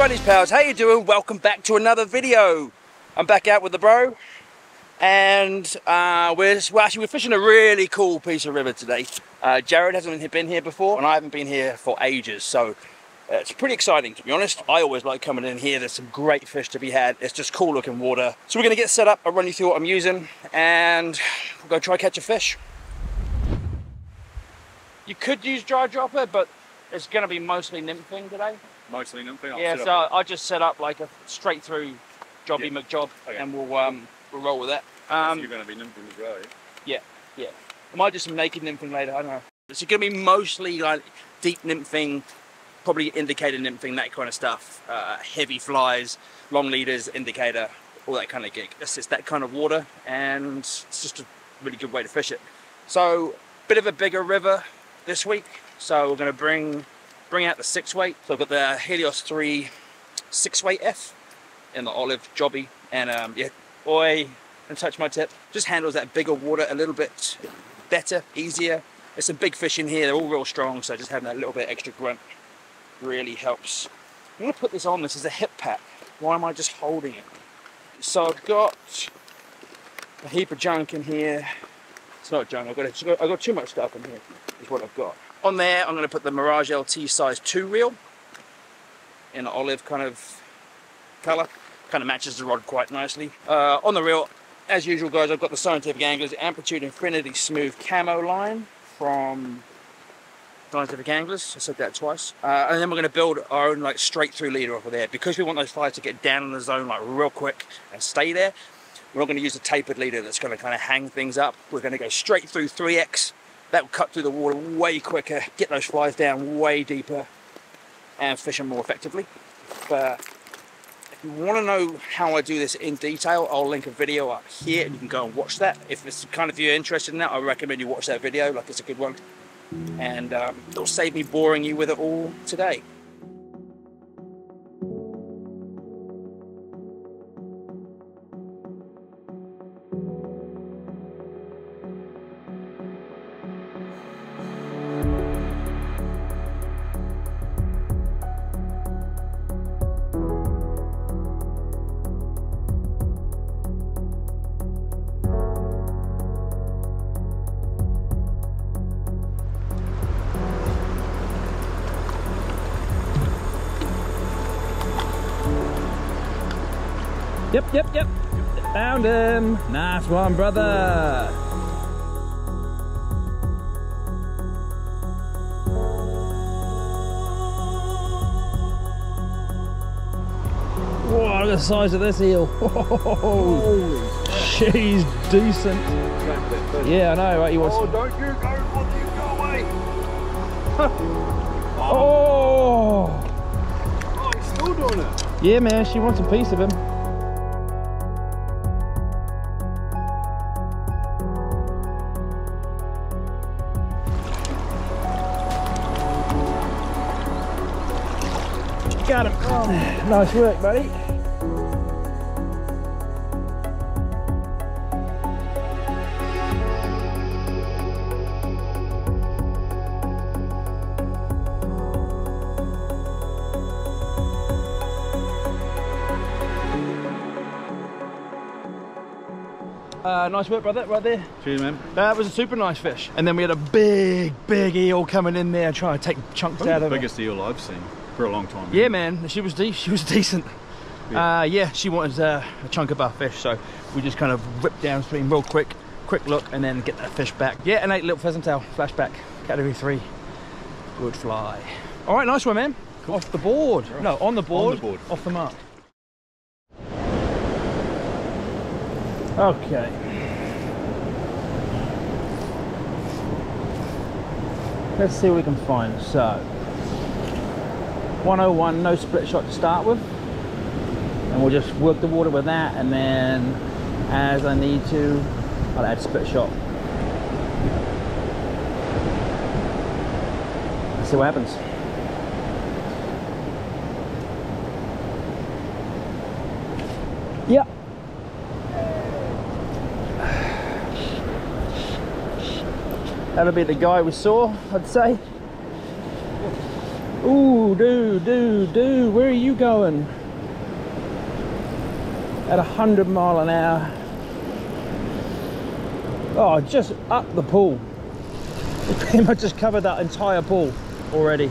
Buddies, pals, how are you doing? Welcome back to another video. I'm back out with the bro, and uh, we're actually we're fishing a really cool piece of river today. Uh, Jared hasn't been here before, and I haven't been here for ages, so uh, it's pretty exciting to be honest. I always like coming in here. There's some great fish to be had. It's just cool looking water. So we're gonna get set up. I'll run you through what I'm using, and we'll go try catch a fish. You could use dry dropper, but it's gonna be mostly nymphing today. Mostly nymphing. Yeah, so I just set up like a straight through jobby Yeah. McJob, Okay. and we'll um we'll roll with that. so Um, you're going to be nymphing as well. Yeah? yeah, yeah. I might do some naked nymphing later. I don't know. It's going to be mostly like deep nymphing, probably indicator nymphing, that kind of stuff. Uh, heavy flies, long leaders, indicator, all that kind of gig. It's just that kind of water, and it's just a really good way to fish it. So, bit of a bigger river this week. So we're going to bring bring out the six weight. So I've got the Helios 3 six weight F in the olive jobby, and um, yeah, oi, and touch my tip. Just handles that bigger water a little bit better, easier. There's some big fish in here, they're all real strong, so just having that little bit extra grunt really helps. I'm gonna put this on, this is a hip pack. Why am I just holding it? So I've got a heap of junk in here. It's not junk, I've got, I've got too much stuff in here, is what I've got. On there, I'm gonna put the Mirage LT size 2 reel in an olive kind of color. Kind of matches the rod quite nicely. Uh, on the reel, as usual guys, I've got the Scientific Anglers Amplitude Infinity Smooth Camo line from Scientific Anglers. I said that twice. Uh, and then we're going to build our own like straight through leader off of there. Because we want those flies to get down in the zone like real quick and stay there, we're not going to use a tapered leader that's going to kind of hang things up. We're going to go straight through 3X. That will cut through the water way quicker, get those flies down way deeper, and fish them more effectively. But if you want to know how I do this in detail, I'll link a video up here and you can go and watch that. If it's kind of you're interested in that, I recommend you watch that video, like it's a good one. And um, it'll save me boring you with it all today. Yep, yep. Found him. Nice one, brother. Whoa, look at the size of this eel. She's decent. Yeah, I know, right? He wants. Oh, don't you go, what you go away. Oh! Oh, he's still doing it. Yeah, man, she wants a piece of him. Nice work, buddy. Uh, nice work, brother, right there. Cheers, man. That was a super nice fish. And then we had a big, big eel coming in there trying to take chunks Probably out of it. biggest eel I've seen for a long time. Yeah, man, she was she was decent. Yeah. Uh, yeah, she wanted uh, a chunk of our fish, so we just kind of whipped downstream real quick, quick look, and then get that fish back. Yeah, an eight little pheasant tail, flashback, category three, good fly. All right, nice one, man. Off the board. No, on the board. On the board. Off the mark. Okay. Let's see what we can find. So, 101, no split shot to start with. And we'll just work the water with that, and then as I need to, I'll add split shot. Let's see what happens. Yep. That'll be the guy we saw, I'd say. Ooh, dude, dude, dude, where are you going? At a hundred mile an hour. Oh, just up the pool. Much just covered that entire pool already.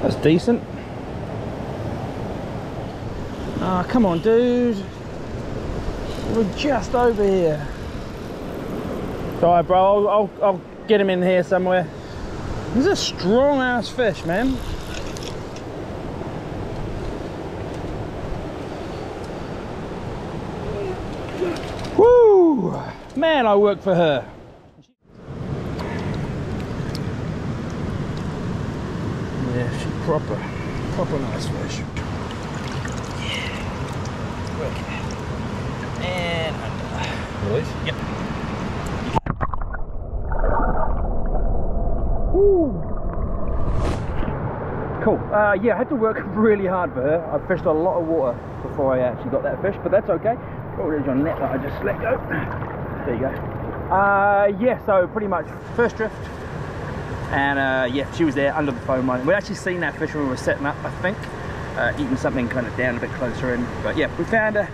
That's decent. Ah, oh, come on, dude. We're just over here. Alright, bro, I'll, I'll, I'll get him in here somewhere. He's a strong ass fish, man. Woo! Man, I work for her. Yeah, she's proper, proper nice fish. Yeah. Work. And uh, under. Release? Yep. Cool. Uh, yeah, I had to work really hard for her. I fished a lot of water before I actually got that fish, but that's okay. Oh, there's your net that I just let go. There you go. Uh, yeah, so pretty much first drift. And uh, yeah, she was there under the foam line. We'd actually seen that fish when we were setting up, I think. Uh, eating something kind of down a bit closer in. But yeah, we found her.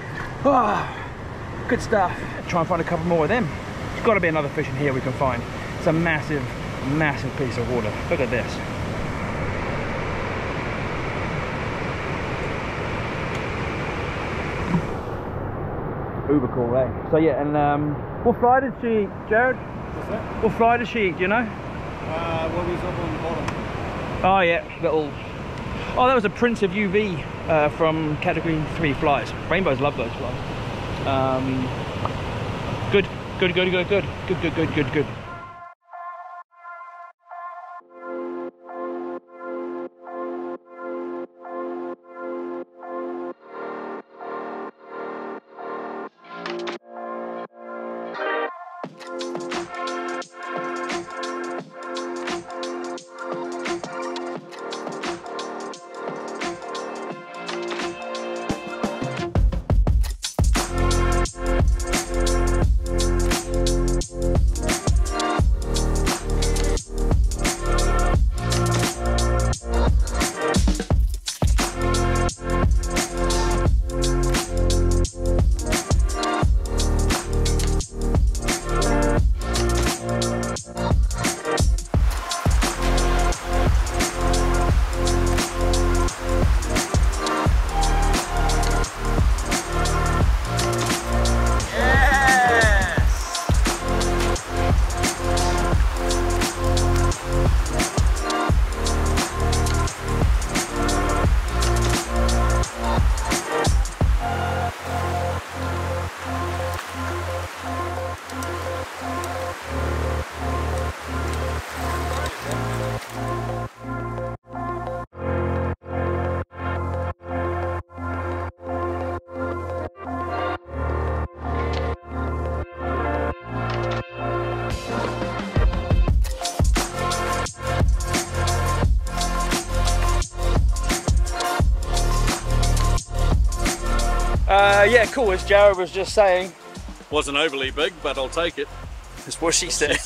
Oh, good stuff. Try and find a couple more of them. There's got to be another fish in here we can find. It's a massive, massive piece of water. Look at this. Uber cool, eh? So yeah, and um, what fly did she eat, Jared? What's that? What fly did she eat, do you know? Uh, well, we was up on the bottom. Oh yeah, little... Oh, that was a Prince of UV uh, from category 3 flies. Rainbows love those flies. Um, good, good, good, good, good, good, good, good, good, good. Cool, as Jared was just saying. Wasn't overly big, but I'll take it. That's what she said.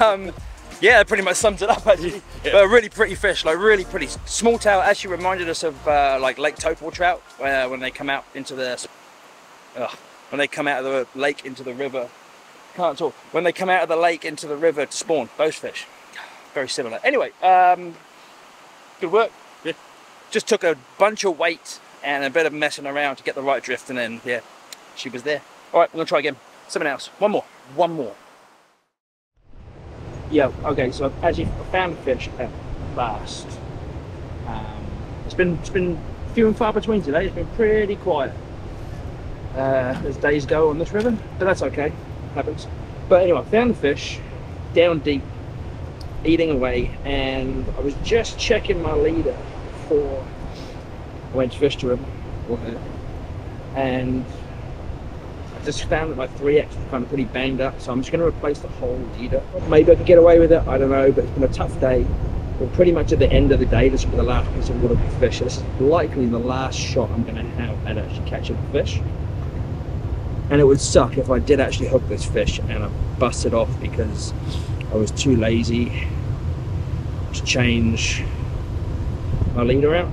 um, yeah, pretty much sums it up actually. Yeah. But a really pretty fish, like really pretty. Small tail actually reminded us of uh, like Lake Taupo trout uh, when they come out into the, when they come out of the lake into the river. Can't talk. When they come out of the lake into the river to spawn, those fish. Very similar. Anyway, um, good work. Yeah. Just took a bunch of weight and a bit of messing around to get the right drift and then yeah she was there. All right i'm gonna try again. Something else. One more. One more. Yeah okay so i've actually found a fish at last. Um, it's been it's been few and far between today. It's been pretty quiet uh, as days go on this river but that's okay. Happens. But anyway found the fish down deep eating away and i was just checking my leader for went to fish to him, and I just found that my 3X was kind of pretty banged up, so I'm just going to replace the whole leader. Maybe I can get away with it, I don't know, but it's been a tough day. We're pretty much at the end of the day, this will be the last piece of water fish. This is likely the last shot I'm going to have at actually catching a fish. And it would suck if I did actually hook this fish and I busted off because I was too lazy to change my leader out.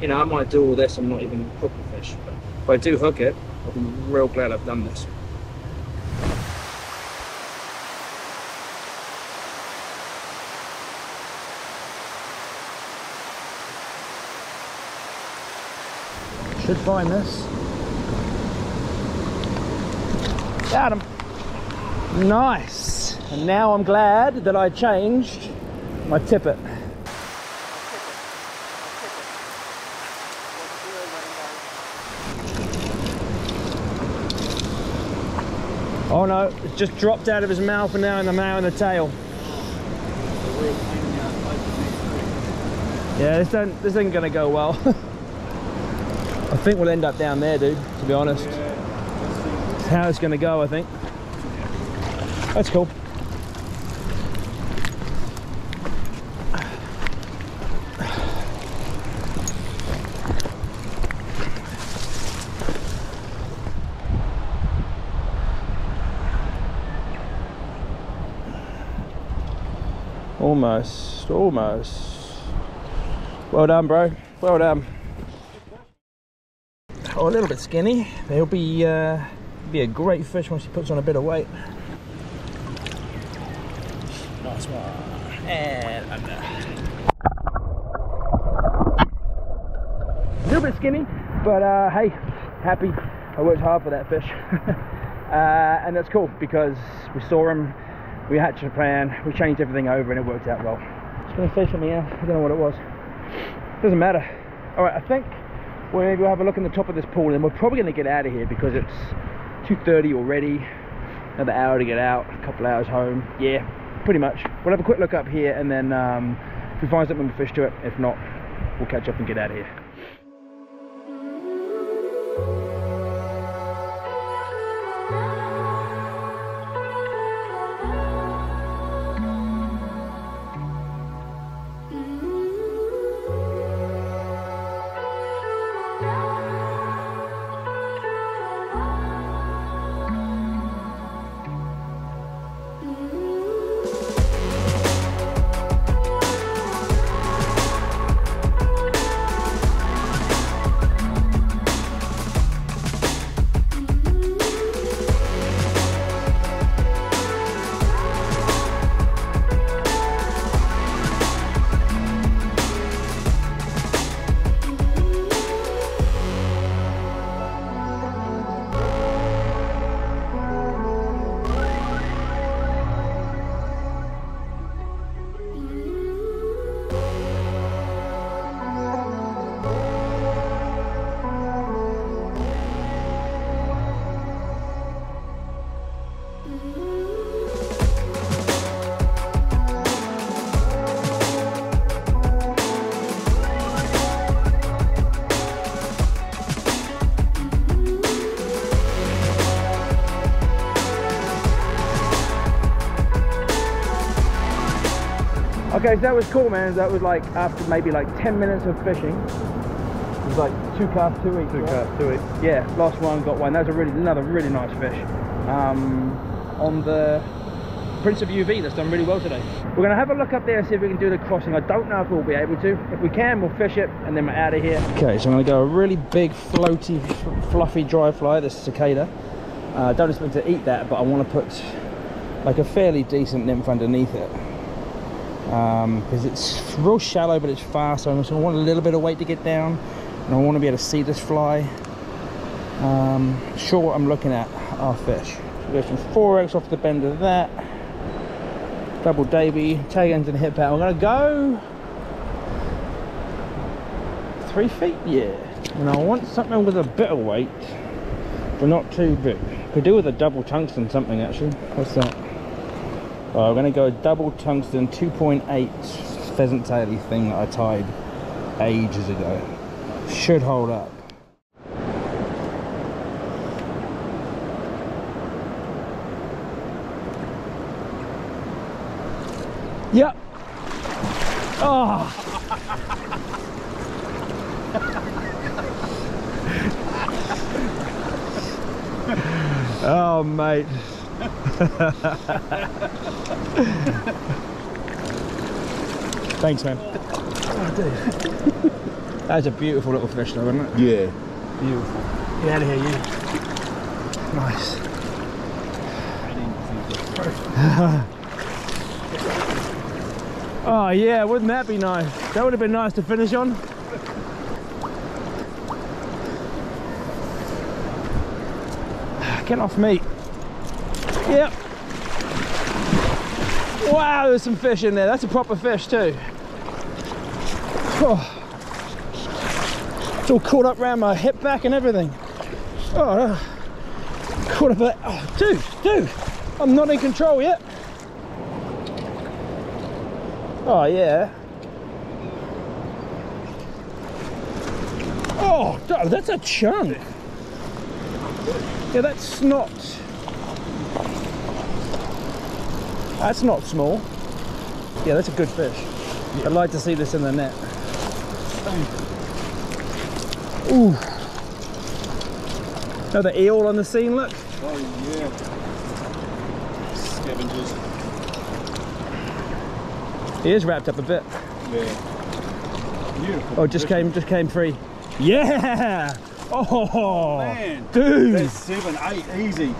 You know, I might do all this I'm not even hooking fish, but if I do hook it, I'll be real glad I've done this. Should find this. Got him. Nice. And now I'm glad that I changed my tippet. Oh no, it just dropped out of his mouth and now in the mouth and the tail. Yeah, this don't this isn't gonna go well. I think we'll end up down there, dude, to be honest. That's how it's gonna go, I think. That's cool. Almost, almost. Well done, bro. Well done. Oh, a little bit skinny. He'll be uh, be a great fish once he puts on a bit of weight. Nice one. And under. A little bit skinny, but uh, hey, happy. I worked hard for that fish. uh, and that's cool because we saw him, we had a plan, we changed everything over and it worked out well. Just gonna fish something else. I don't know what it was. Doesn't matter. All right, I think we'll maybe have a look in the top of this pool and we're probably going to get out of here because it's 2.30 already another hour to get out a couple hours home yeah pretty much we'll have a quick look up here and then um, if we find something we fish to it if not we'll catch up and get out of here Okay, so that was cool, man. That was like after maybe like 10 minutes of fishing. It was like two casts, two each. Two right? casts, two each. Yeah, last one got one. That's a really another really nice fish. Um, on the Prince of UV that's done really well today. We're gonna have a look up there and see if we can do the crossing. I don't know if we'll be able to. If we can, we'll fish it and then we're out of here. Okay, so I'm gonna go a really big, floaty, fluffy dry fly, this cicada. Uh, don't expect to eat that, but I want to put like a fairly decent nymph underneath it because it's real shallow but it's fast so I'm just going to want a little bit of weight to get down and I want to be able to see this fly. Um, sure what I'm looking at our fish. We go some 4x off the bend of that. Double davy tag ends and hip out I'm gonna go three feet yeah. And I want something with a bit of weight but not too big. Could do with a double tungsten something actually. What's that Oh, I'm gonna go double tungsten 2.8 pheasant taily thing that I tied ages ago. Should hold up. Yep. Oh. Ah. oh, mate. Thanks, man. Oh, dude. That's a beautiful little fish, though, isn't it? Yeah. Beautiful. Get out of here, you. Nice. oh yeah, wouldn't that be nice? That would have been nice to finish on. Get off me. Yep. Wow, there's some fish in there. That's a proper fish too. Oh. It's all caught up around my hip back and everything. Oh, caught up. Oh, dude, dude, I'm not in control yet. Oh yeah. Oh, that's a chunk. Yeah, that's not. That's not small. Yeah, that's a good fish. I'd like to see this in the net. Ooh. Another eel on the scene, look. Oh yeah. Scavengers. He is wrapped up a bit. Yeah. Beautiful. Oh, just came, just came free. Yeah! Oh, Man. dude! That's seven, eight, easy.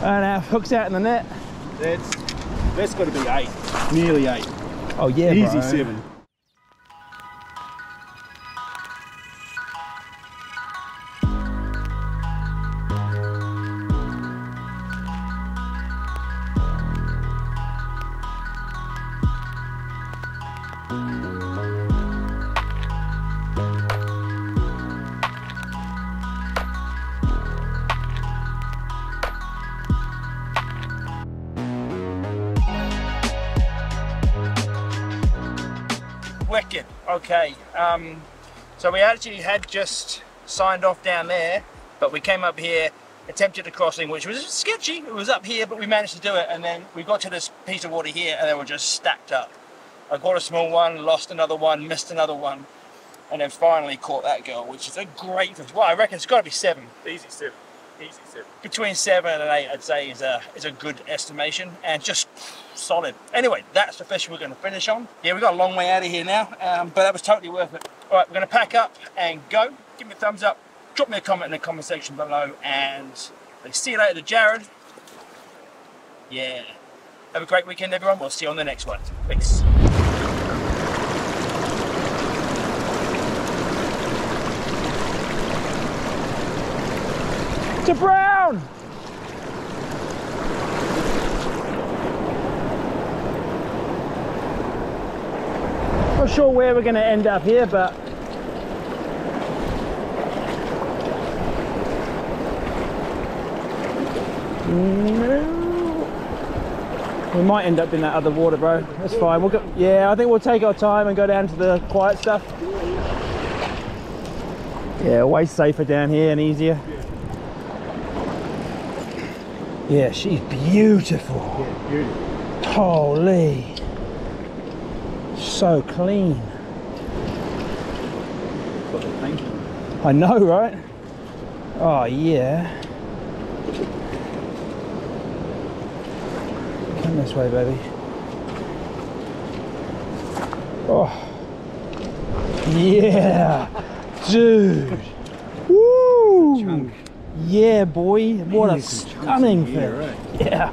And our hook's out in the net. That's that's got to be eight, nearly eight. Oh yeah, easy bro. seven. Okay. Um, so we actually had just signed off down there, but we came up here, attempted a crossing, which was sketchy. It was up here, but we managed to do it. And then we got to this piece of water here, and they were just stacked up. I caught a small one, lost another one, missed another one, and then finally caught that girl, which is a great fish. Well, I reckon it's got to be seven. Easy seven. Between seven and eight, I'd say is a is a good estimation, and just solid. Anyway, that's the fish we're going to finish on. Yeah, we've got a long way out of here now, um, but that was totally worth it. All right, we're going to pack up and go. Give me a thumbs up. Drop me a comment in the comment section below, and see you later Jared. Yeah. Have a great weekend, everyone. We'll see you on the next one. Peace. To Brown! Not sure where we're going to end up here, but we might end up in that other water, bro. That's fine. We'll go. Yeah, I think we'll take our time and go down to the quiet stuff. Yeah, way safer down here and easier. Yeah, she's beautiful. Yeah, beauty. Holy. So clean. Got the paint. I know, right? Oh, yeah. Come this way, baby. Oh. Yeah. Dude. Woo. Chunk. Yeah, boy. What a There's some chunks stunning in here, fish. Yeah.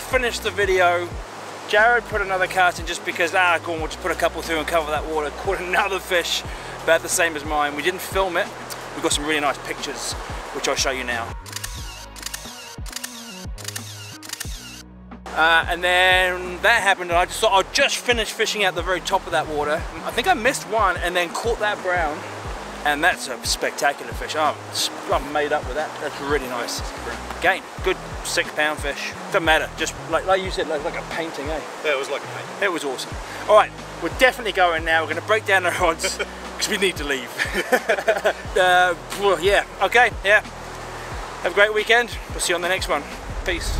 We finished the video. Jared put another cast in just because, ah, cool, we'll just put a couple through and cover that water. Caught another fish, about the same as mine. We didn't film it. We've got some really nice pictures, which I'll show you now. Uh, and then that happened and I just thought I'd just finish fishing at the very top of that water. I think I missed one and then caught that brown And that's a spectacular fish. I'm, I'm made up with that. That's really nice. Again, good six pound fish. Doesn't matter. Just like, like you said, like, like a painting, eh? Yeah, it was like a painting. It was awesome. All right, we're definitely going now. We're going to break down the rods because we need to leave. uh, well, yeah. Okay. Yeah. Have a great weekend. We'll see you on the next one. Peace.